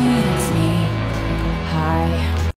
sweet.